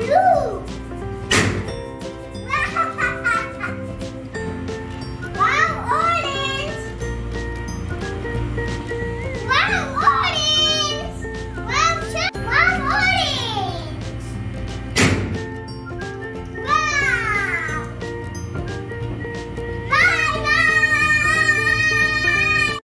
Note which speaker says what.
Speaker 1: blue